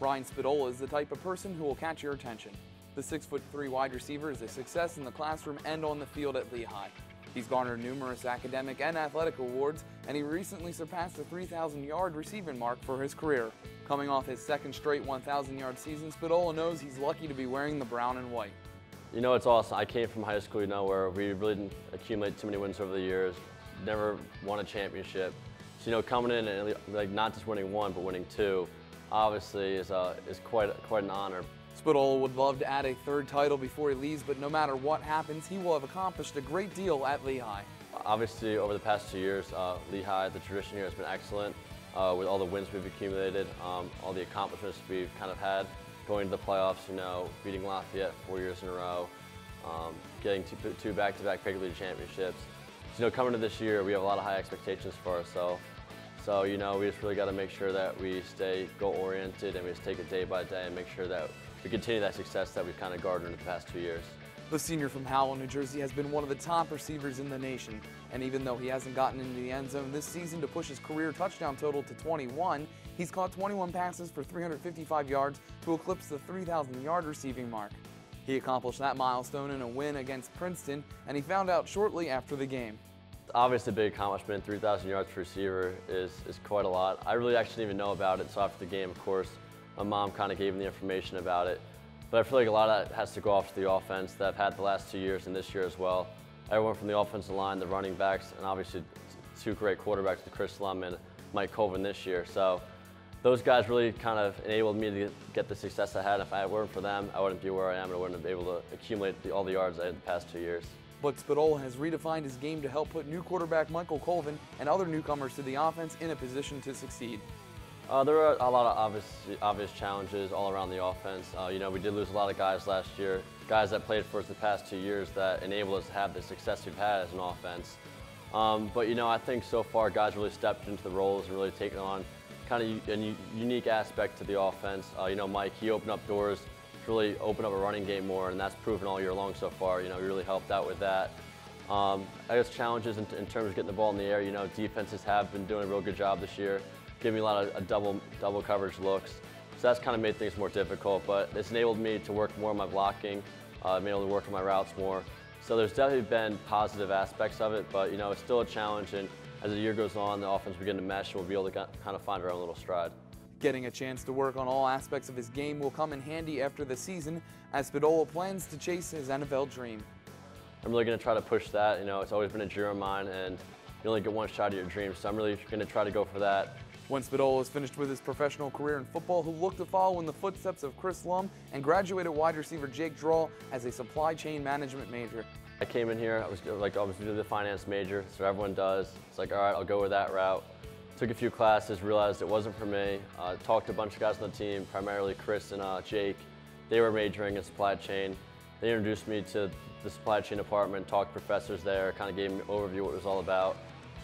Ryan Spadola is the type of person who will catch your attention. The 6'3 wide receiver is a success in the classroom and on the field at Lehigh. He's garnered numerous academic and athletic awards, and he recently surpassed the 3,000 yard receiving mark for his career. Coming off his second straight 1,000 yard season, Spadola knows he's lucky to be wearing the brown and white. You know, it's awesome. I came from high school, you know, where we really didn't accumulate too many wins over the years, never won a championship. So, you know, coming in and like not just winning one, but winning two, obviously is, uh, is quite, quite an honor. Spadola would love to add a third title before he leaves, but no matter what happens, he will have accomplished a great deal at Lehigh. Obviously, over the past two years, uh, Lehigh, the tradition here has been excellent uh, with all the wins we've accumulated, um, all the accomplishments we've kind of had, going to the playoffs, you know, beating Lafayette four years in a row, um, getting two, two back-to-back Big League championships. So, you know, coming to this year, we have a lot of high expectations for ourselves. So, you know, we just really got to make sure that we stay goal-oriented and we just take it day by day and make sure that we continue that success that we've kind of garnered in the past two years. The senior from Howell, New Jersey has been one of the top receivers in the nation, and even though he hasn't gotten into the end zone this season to push his career touchdown total to 21, he's caught 21 passes for 355 yards to eclipse the 3,000 yard receiving mark. He accomplished that milestone in a win against Princeton, and he found out shortly after the game. Obviously a big accomplishment, 3,000 yards for receiver is, is quite a lot. I really actually didn't even know about it, so after the game, of course, my mom kind of gave me the information about it. But I feel like a lot of that has to go off to the offense that I've had the last two years and this year as well. Everyone from the offensive line, the running backs, and obviously two great quarterbacks, Chris Lum and Mike Colvin this year. So those guys really kind of enabled me to get the success I had. If I weren't for them, I wouldn't be where I am and I wouldn't have been able to accumulate all the yards I had the past two years. But Spadola has redefined his game to help put new quarterback Michael Colvin and other newcomers to the offense in a position to succeed. Uh, there are a lot of obvious, obvious challenges all around the offense. Uh, you know, we did lose a lot of guys last year, guys that played for us the past two years that enabled us to have the success we've had as an offense. Um, but you know, I think so far guys really stepped into the roles and really taken on kind of a unique aspect to the offense. Uh, you know, Mike, he opened up doors really open up a running game more, and that's proven all year long so far. You know, he really helped out with that. Um, I guess challenges in, in terms of getting the ball in the air. You know, defenses have been doing a real good job this year giving me a lot of double, double coverage looks. So that's kind of made things more difficult, but it's enabled me to work more on my blocking, uh, been able to work on my routes more. So there's definitely been positive aspects of it, but you know, it's still a challenge and as the year goes on, the offense begin to mesh and we'll be able to kind of find our own little stride. Getting a chance to work on all aspects of his game will come in handy after the season as Spadola plans to chase his NFL dream. I'm really going to try to push that. You know, it's always been a dream of mine and you only get one shot at your dream, so I'm really going to try to go for that. When Spadola is finished with his professional career in football, he'll look to follow in the footsteps of Chris Lum and graduated wide receiver Jake Drawl as a supply chain management major. I came in here, I was like, I was doing the finance major, so everyone does. It's like, all right, I'll go with that route. Took a few classes, realized it wasn't for me. Uh, talked to a bunch of guys on the team, primarily Chris and uh, Jake. They were majoring in supply chain. They introduced me to the supply chain department, talked to professors there, kind of gave me an overview of what it was all about.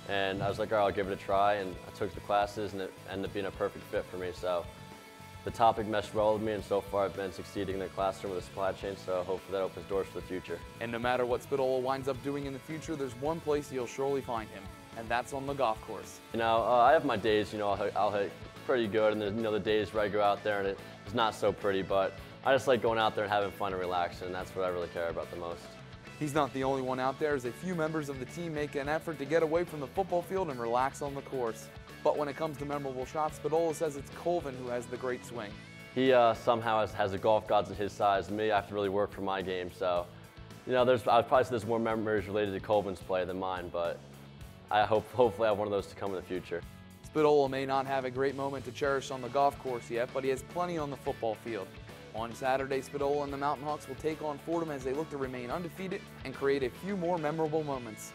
And I was like, all right, I'll give it a try. And I took the classes and it ended up being a perfect fit for me. So the topic meshed well with me and so far I've been succeeding in the classroom with the supply chain. So hopefully that opens doors for the future. And no matter what Spadola winds up doing in the future, there's one place you'll surely find him. And that's on the golf course. You know, uh, I have my days, you know, I'll hit, I'll hit pretty good. And there's, you know, the days where I go out there and it's not so pretty, but I just like going out there and having fun and relaxing. And that's what I really care about the most. He's not the only one out there as a few members of the team make an effort to get away from the football field and relax on the course. But when it comes to memorable shots, Spadola says it's Colvin who has the great swing. He uh, somehow has, has the golf gods at his size. Me, I have to really work for my game. So, you know, there's I'd probably say there's more memories related to Colvin's play than mine, but I hope hopefully I have one of those to come in the future. Spadola may not have a great moment to cherish on the golf course yet, but he has plenty on the football field. On Saturday, Spadola and the Mountain Hawks will take on Fordham as they look to remain undefeated and create a few more memorable moments.